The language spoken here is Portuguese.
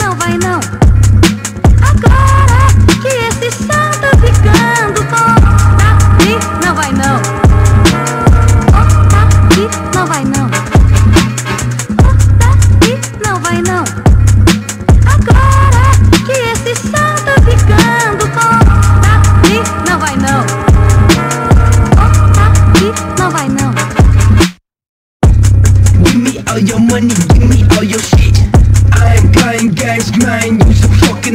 não vai não. Agora que esse chão tá ficando bom, tá não vai não. Oh, tá não vai não. Oh, tá não vai não. Agora que esse chão tá ficando bom, tá não vai não. Oh, tá não vai não. Give me all your money, give me all your Mind games, man, use a fucking